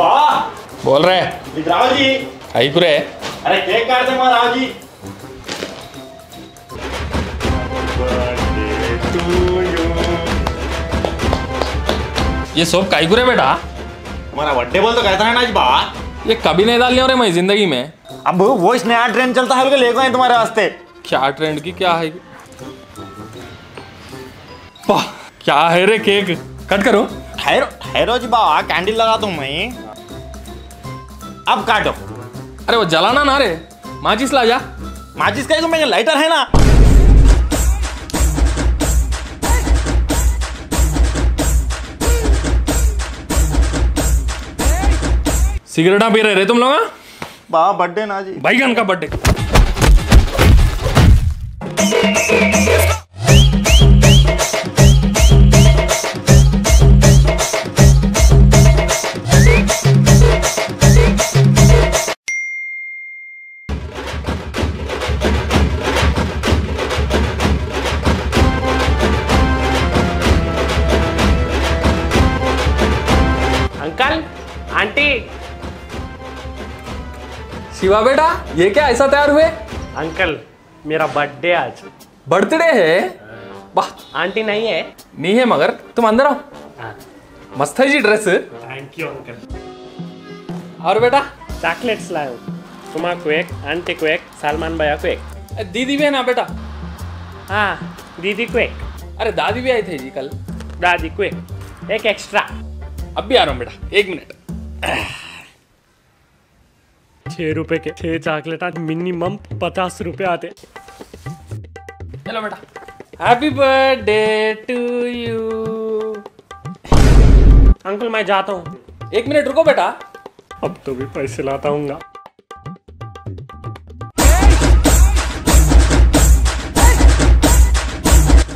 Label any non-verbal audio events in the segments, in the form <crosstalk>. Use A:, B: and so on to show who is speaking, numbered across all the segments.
A: बा।
B: बोल रहे।
A: आओ जी
B: ऐकू रे
A: अरे केक काटते मत आओ जी.
B: ये सब काईकू रे बेटा।
A: तुम्हारा बर्थडे बोल तो कहता है ना आज बा
B: ये कभी नहीं डालने हो रे मैं ज़िंदगी में।
A: अब वो इस नया ट्रेंड चलता है लेके आए तुम्हारे वास्ते।
B: क्या ट्रेंड की क्या है? क्या है रे केक? कट करो।
A: ठहरो ठहरो जी बा कैंडल लगा दूँ मैं। अब काटो।
B: अरे वो जलाना ना रे। माचिस ला जा।
A: माचिस का मेरे लाइटर है ना।
B: सिगरेटा पी रहे रे तुम लोग हाँ?
A: बा बर्थडे ना जी।
B: भाईगन का बर्थडे शिवा बेटा ये क्या ऐसा तैयार हुए?
C: अंकल मेरा बर्थडे आज।
B: बर्थडे है? वाह।
C: आंटी नहीं है।
B: नहीं है मगर तुम अंदर आओ।
C: हाँ,
B: मस्त है जी ड्रेस
C: थैंक यू अंकल
B: और बेटा?
C: चॉकलेट्स लाया हूँ तुम्हारा एक आंटी को एक सलमान भैया को एक।
B: दीदी भी है ना बेटा?
C: हाँ दीदी को एक।
B: अरे दादी भी आई थी जी कल।
C: दादी को एक। एक एक्स्ट्रा
B: अब भी आ रहा हूँ बेटा एक मिनट।
C: छः रुपए के छः चॉकलेट आज मिनिमम पचास रुपए आते।
B: चलो बेटा। Happy birthday to you
C: uncle मैं जाता हूँ।
B: एक मिनट रुको बेटा।
C: अब तो भी पैसे लाता हूँ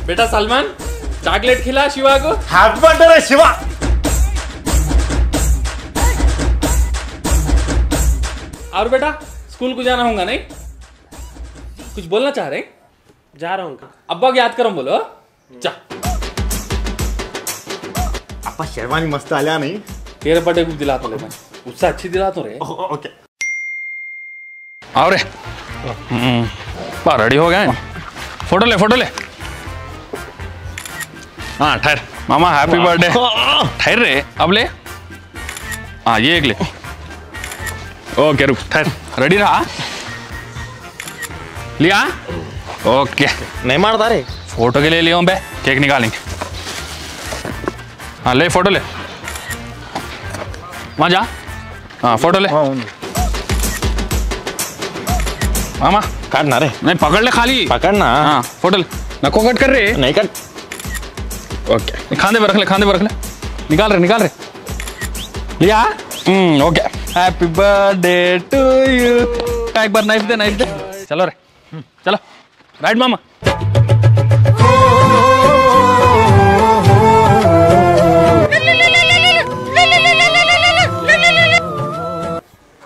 B: बेटा सलमान चॉकलेट खिला शिवा को।
A: Happy birthday Shiva.
B: और बेटा स्कूल को जाना होगा नहीं? कुछ बोलना चाह रहे
C: जा रहा हूँ
B: अब्बा को याद करो बोलो जा।
A: आपा शेरवानी मस्त आल्या नहीं?
B: तेरे बर्थडे को दिला तो ले मैं उससे अच्छी दिला तो रे।
A: ओके।
B: आओ रे बा रेडी हो गए फ़ोटो ले फ़ोटो ले। हाँ ठहर। मामा हैप्पी बर्थडे <laughs> ठहर रे अब ले। हाँ ये एक ले। ओके रुक ठहर रेडी रहा लिया ओके
A: नहीं मारता रे
B: फ़ोटो के लिए लिया हूँ बे केक निकालेंगे हाँ ले फ़ोटो ले वहाँ जा हाँ फ़ोटो ले मामा
A: काटना रे
B: नहीं पकड़ ले खाली
A: पकड़ना
B: हाँ फ़ोटो ले नको कट कर रहे
A: नहीं कट
B: ओके खांदे पे रख ले खांदे पे रख ले निकाल रहे निकाल रहे लिया हम्म okay happy birthday to you एक बार नाइफ दे नाइफ दे। चलो रे। चलो। राइट मामा।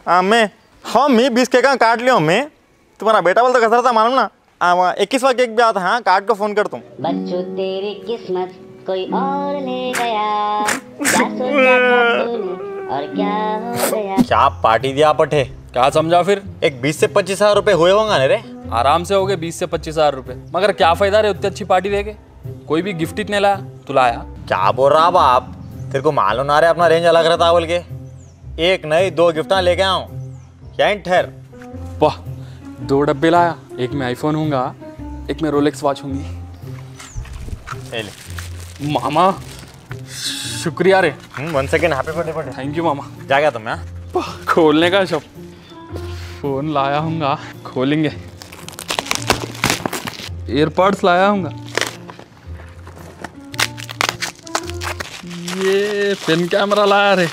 A: हाँ मैं हाँ मैं बीस केक काट लियो मैं। तुम्हारा बेटा बोलता कैसा था मालूम ना? इक्कीसवा केक भी आता हाँ काट को फ़ोन कर तुम।
D: बच्चों तेरी किस्मत कोई और ले गया। <laughs> और क्या हो गया?
A: क्या पार्टी दिया पठे
B: क्या समझा फिर?
A: एक बीस से पच्चीस हज़ार रुपए हुए होंगे रे?
B: आराम से हो गए बीस से पच्चीस हज़ार रुपए मगर क्या फ़ायदा रे उतनी अच्छी पार्टी देके? कोई भी गिफ्ट इतने लाया तू लाया।
A: क्या बोल रहा बाप? तेरे को मालूम ना रे अपना रेंज अलग रहता बोल के। एक नहीं दो गिफ्ट लेके आऊँ। क्या ठहर?
B: वाह दो डब्बे लाया एक में आईफोन होगा एक में रोलेक्स वॉच होंगी। मामा शुक्रिया रे।
A: One second happy birthday birthday
B: thank you मामा।
A: जा गया तुम हाँ?
B: खोलने का शब फ़ोन लाया हूँगा खोलेंगे। एयरपॉड्स लाया हूँगा। ये पेन कैमरा लाया रे।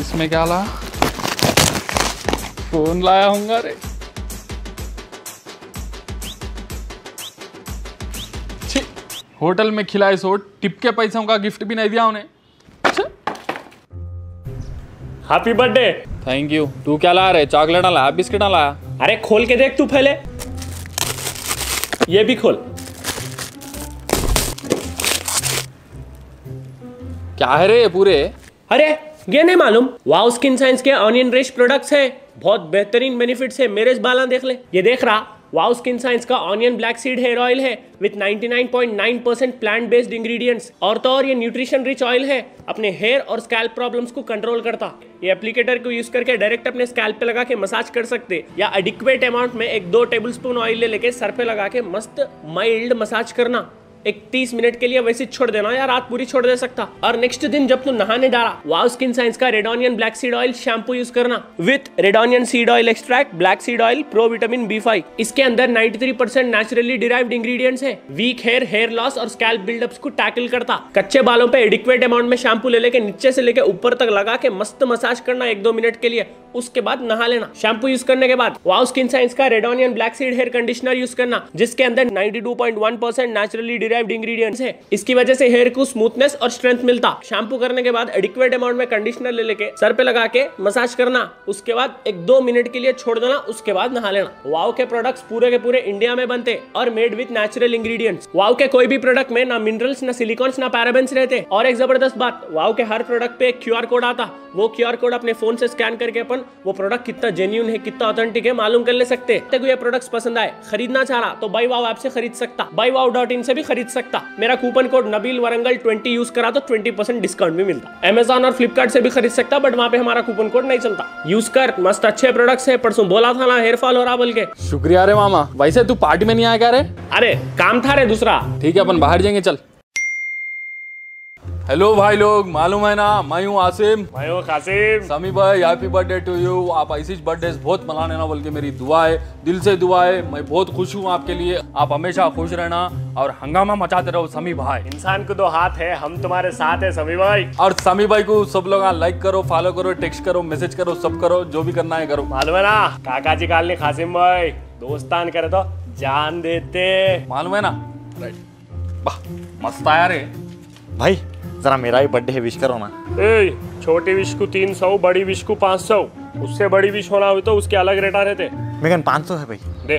B: इसमें क्या ला? फ़ोन लाया हूँगा रे। होटल में खिलाए सो टिप के पैसों का गिफ्ट भी नहीं दिया उन्हें।
C: हैप्पी बर्थडे
B: थैंक यू तू क्या ला रहे चॉकलेट लाया बिस्किट लाया
C: अरे खोल के देख तू पहले। ये भी खोल।
B: क्या है रे पूरे?
C: अरे ये नहीं मालूम। वाओ स्किन साइंस के ऑनियन रिच प्रोडक्ट्स है। बहुत बेहतरीन बेनिफिट्स है। मेरे बाला देख ले। ये देख रहा। वाओ स्किन साइंस का onion black seed hair oil है with 99.9 percent plant based ingredients और तो और ये न्यूट्रिशन रिच ऑयल है, अपने हेयर और स्कैल्प प्रॉब्लम्स को कंट्रोल करता। ये एप्लीकेटर को यूज़ करके डायरेक्ट अपने स्कैल्प पे लगा के मसाज कर सकते। या एडिक्वेट अमाउंट में एक दो टेबल स्पून ऑयल ले लेके सर पे लगा के मस्त माइल्ड मसाज करना। एक 30 मिनट के लिए वैसे छोड़ देना या रात पूरी छोड़ दे सकता। और नेक्स्ट दिन जब तू नहाने डाला वाव स्किन साइंस का red onion black seed oil shampoo use करना। With red onion seed oil extract black seed oil pro vitamin B five इसके अंदर 93% परसेंट नेचुरली डिराइव्ड इंग्रेडिएंट्स है। वीक हेयर हेयर लॉस और स्कैल्प बिल्डअप्स को tackle करता। कच्चे बालों पे एडिक्वेट अमाउंट में शैम्पू ले लेके नीचे से लेके ऊपर तक लगा के मस्त मसाज करना एक दो मिनट के लिए। उसके बाद नहा लेना। शैम्पू यूज़ करने के बाद वाव स्किन साइंस का red onion black seed hair conditioner use करना, जिसके अंदर 92.1 परसेंट नेचुरली डिराइव्ड इंग्रेडिएंट्स है। इसकी वजह से हेयर को स्मूथनेस और स्ट्रेंथ मिलता। शैम्पू करने के बाद एडिक्वेट अमाउंट में कंडीशनर ले लेके सर पे लगा के मसाज करना। उसके बाद एक दो मिनट के लिए छोड़ देना। उसके बाद नहा लेना। वाव के प्रोडक्ट्स पूरे के पूरे इंडिया में बनते और made with natural ingredients Wow के कोई भी प्रोडक्ट में ना मिनरल्स ना सिलिकॉन्स ना पैराबेंस रहते। और एक ज़बरदस्त बात वाव के हर प्रोडक्ट पे एक क्यूआर कोड आता। वो क्यूआर कोड अपने फ़ोन से स्कैन करके अपन वो प्रोडक्ट कितना जेन्यून है, कितना ऑथेंटिक है, मालूम कर ले सकते। ये प्रोडक्ट्स पसंद आए, खरीदना चाह रहा तो बाई वाव ऐप से खरीद सकता। बाई वाव डॉट इन से भी खरीद सकता। मेरा coupon code Nabeel Warangal 20 use करा तो 20 परसेंट डिस्काउंट भी मिलता। अमेजोन और फ्लिपकार्ट से भी खरीद सकता बट वहाँ पे हमारा कूपन कोड नहीं चलता। यूज़ कर मस्त अच्छे प्रोडक्ट है परसों बोला था ना हेयर फॉल हो रहा बोल के।
B: शुक्रिया रे मामा वैसे तू पार्टी में नहीं आया क्या रे?
C: अरे काम था रे दूसरा।
B: ठीक है अपन बाहर जाएँगे चल। हेलो भाई लोग मालूम है ना मैं हूँ आसिम।
C: भाई कासिम।
B: समी भाई हैप्पी बर्थडे टू यू आप ऐसी बर्थडे बहुत मनाने ना बोल के मेरी दुआ है दिल से दुआ है। मैं बहुत खुश हूँ आपके लिए। आप हमेशा खुश रहना और हंगामा मचाते रहो समी भाई।
C: इंसान को दो हाथ है हम तुम्हारे साथ है समी भाई।
B: और समी भाई को सब लोग लाइक करो फॉलो करो टेक्स्ट करो मैसेज करो सब करो जो भी करना है करो।
C: मालूम है ना काका जी काल ने कासिम भाई दोस्तान करे तो जान देते।
B: मालूम है ना? राइट मस्त आया रे।
A: भाई जरा मेरा भी बर्थडे है विश करो ना।
C: ए, छोटी विश को तीन सौ बड़ी विश को पाँच सौ। उससे बड़ी विश होना हो तो उसके अलग रेटा रहते
A: मेगन पाँच सौ है भाई।
C: दे।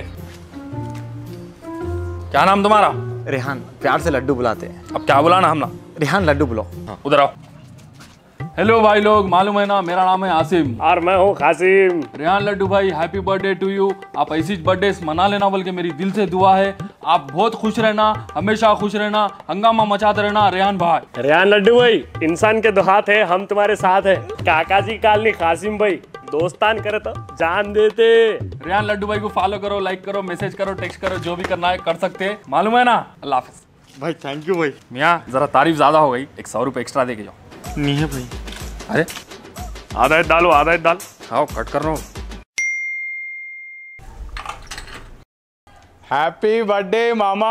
B: क्या नाम तुम्हारा?
A: रेहान प्यार से लड्डू बुलाते हैं।
B: अब क्या बुलाना हमला?
A: रेहान लड्डू बुलाओ। हाँ।
B: उधर आओ। हेलो भाई लोग मालूम है ना मेरा नाम है आसिम।
C: और मैं हूँ कासिम
B: रेहान लड्डू भाई हैप्पी बर्थडे टू यू आप ऐसी बर्थडे मना लेना बल्कि मेरी दिल से दुआ है। आप बहुत खुश रहना हमेशा खुश रहना हंगामा मचाते रहना रेहान भाई।
C: रेहान लड्डू भाई इंसान के दो हाथ है हम तुम्हारे साथ है। काका जी काल ने कासिम भाई दोस्तान करे तो जान देते।
B: रेहान लड्डू भाई को फॉलो करो लाइक करो मैसेज करो टेक्स्ट करो जो भी करना है कर सकते हैं। मालूम है ना? अल्लाह हाफिज।
A: भाई थैंक यू भाई।
B: मियाँ जरा तारीफ़ ज़्यादा हो गई। एक सौ रुपये एक्स्ट्रा दे के जाओ।
A: नहीं है भाई।
B: अरे।
C: आधा डालो आधा डाल
B: खाओ कट कर रहा हूँ।
E: Happy birthday mama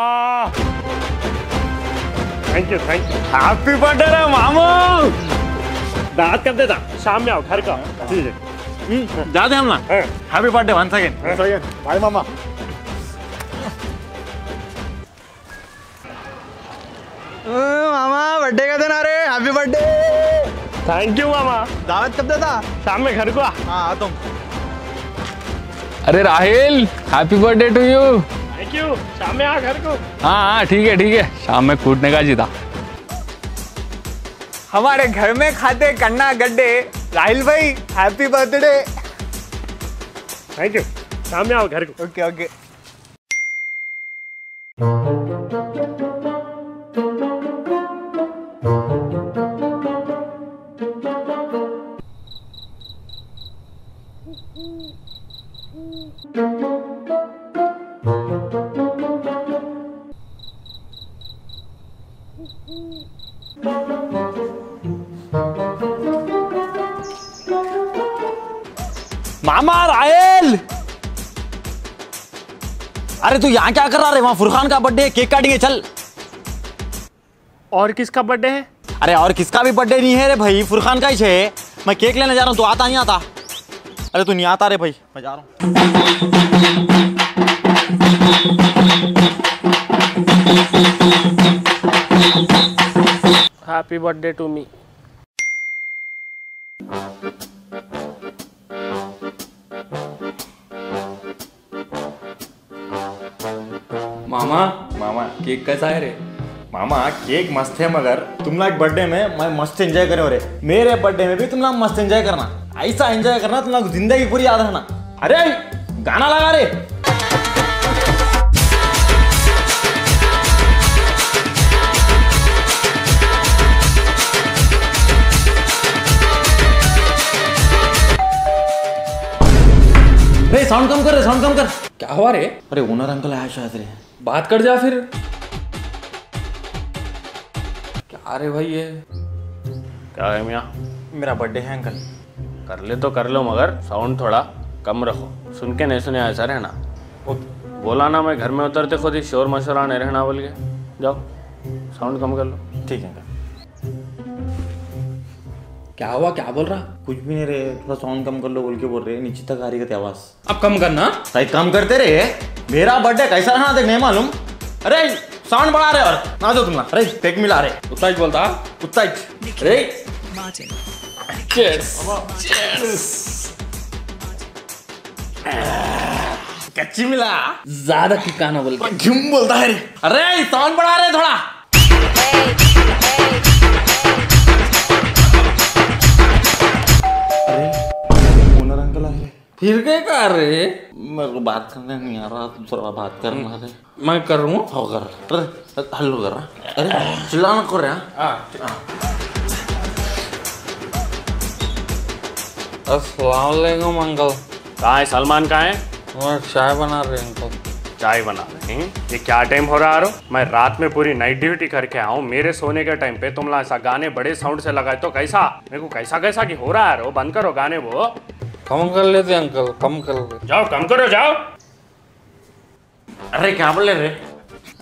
C: thank you thank you
A: happy birthday रे मामू
C: दाद कर देता। शाम में आओ घर का। ठीक है।
A: जा दे हम ना। Happy birthday one second bye मामा
E: मामा बर्थडे का दिन आ रहे हैप्पी बर्थडे
C: थैंक यू मामा
E: दावत कब देता।
C: शाम में घर को आ।
E: हाँ तुम।
B: अरे Rahil happy birthday to you
C: thank you शाम में आ घर को।
B: हाँ हाँ ठीक है ठीक है। शाम में कूटने का जीता।
E: हमारे घर में खाते कन्ना गड्ढे। राहिल भाई हैप्पी बर्थडे
C: थैंक यू शाम में आओ घर को।
E: ओके ओके
A: यहाँ क्या कर रहा है वहाँ फुरखान का बर्थडे केक काटेंगे चल।
C: और किसका बर्थडे है?
A: अरे और किसका भी बर्थडे नहीं है रे भाई फुरखान का ही है मैं केक लेने जा रहा हूँ तू आता नहीं आता। अरे तू नहीं आता रे भाई मैं जा रहा हूँ।
C: हैप्पी बर्थडे टू मी
B: मामा मामा केक कैसा है रे?
A: मामा केक मस्त है मगर तुम लोग बर्थडे में मैं मस्त एंजॉय करे हो रे। मेरे बर्थडे में भी तुम लोग मस्त एंजॉय करना। ऐसा एंजॉय करना तुम लोग ज़िंदगी पूरी याद रखना अरे गाना लगा रे। रे साउंड कम कर रे साउंड कम कर।
B: क्या हुआ रे?
A: अरे ओनर अंकल आया शायद रे।
B: बात कर जा फिर। क्या रे भाई ये?
C: क्या है मियाँ?
A: मेरा बर्थडे है अंकल
C: कर ले तो कर लो मगर साउंड थोड़ा कम रखो। सुन के नहीं सुने ऐसा रहना। बोला ना मैं घर में उतरते खुद ही शोर मशोरा नहीं रहना बोल के। जाओ साउंड कम कर लो।
A: ठीक है अंकल
B: क्या हुआ? क्या बोल रहा?
A: कुछ भी नहीं रे थोड़ा साउंड कम कर लो बोल के बोल रहे नीचे तक आ रही है आवाज़।
B: अब कम करना?
A: सही काम करते रे मेरा बर्थडे कैसा रहना देख नहीं मालूम। अरे साउंड बढ़ा रहे और ना दो तुम अरे पेक मिला रहे।
B: उतना ही बोलता
A: कुत्ता रे कच्ची मिला?
B: ज़्यादा किकाना बोल के
A: झुम बोलता है अरे साउंड बढ़ा रहे थोड़ा।
B: फिर क्या कर रहे
A: मेरे को बात करने नहीं आ रहा थोड़ा बात करना है
B: मैं करूँ
A: हो। कर। अरे हल्लो कर रहा। अरे चिल्लाना कर रहा
B: अस्सलाम अंकल।
C: कहाँ है? सलमान कहाँ है?
B: मैं चाय बना रहे अंकल।
C: चाय बना रहे हैं? ये क्या टाइम हो रहा है मैं रात में पूरी नाइट ड्यूटी करके आऊँ मेरे सोने के टाइम पे तुम ऐसा गाने बड़े साउंड से लगाए तो कैसा? मेरे को कैसा कैसा कि हो रहा है बंद करो गाने वो।
B: कम कर लेते अंकल कम कर ले
C: जाओ कम करो जाओ।
A: अरे क्या बोले रे?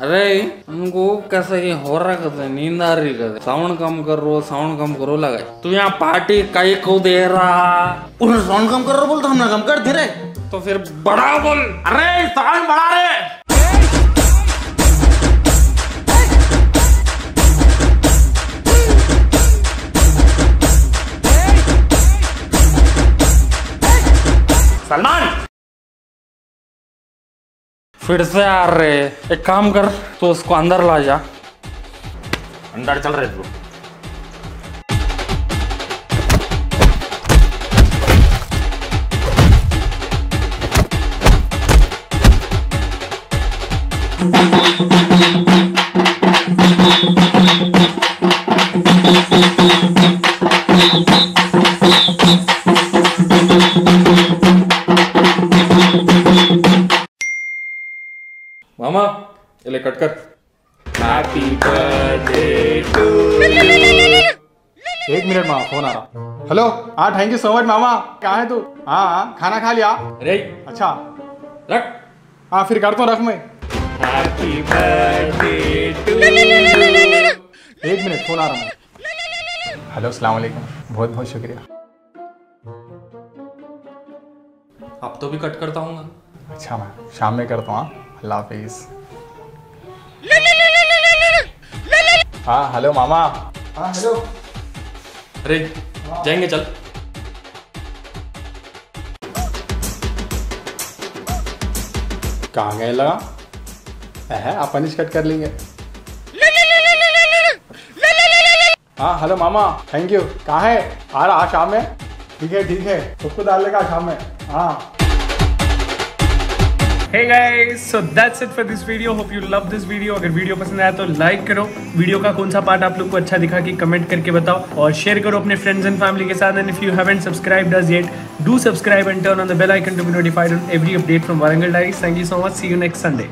B: अरे उनको कैसे ये हो रहा कहते नींद आ रही कहते साउंड कम करो साउंड कम करो लगा। तू यहाँ पार्टी कई को दे रहा?
A: उन्हें साउंड कम कर रहा बोलता हमने कम कर धीरे
B: तो फिर बड़ा बोल।
A: अरे साउंड
B: फिर से आ रहे एक काम कर तो उसको अंदर ला जा।
A: अंदर चल रहे तू।
E: हाँ थैंक यू सो मच मामा। कहाँ है तू? हाँ हाँ खाना खा लिया।
B: अरे
E: अच्छा।
B: रख।
E: हाँ फिर करता हूँ रख मैं। एक मिनट फ़ोन आ रहा हूँ। हेलो अस्सलाम वालेकुम। बहुत बहुत शुक्रिया।
B: अब तो भी कट करता हूँ
E: अच्छा मैं शाम में करता हूँ हाँ? अल्लाह हाफिज। हाँ हेलो मामा। हाँ हेलो।
B: अरे जाएँगे चल।
E: कहाँ गए लगा। है पनिश ही कट कर लेंगे। हाँ हेलो मामा थैंक यू कहाँ है? आ रहा शाम में? ठीक है ठीक है। सबको डाल लेगा शाम में। हाँ।
C: Hey guys, so that's it for this video. Hope you love this video. अगर वीडियो पसंद आया तो लाइक करो। वीडियो का कौन सा पार्ट आप लोग को अच्छा दिखा कि कमेंट करके बताओ और शेयर करो अपने फ्रेंड्स एंड फैमिली के साथ। And if you haven't subscribe does yet do subscribe and turn on the bell icon to be notified on every update from Warangal diary thank you so much see you next Sunday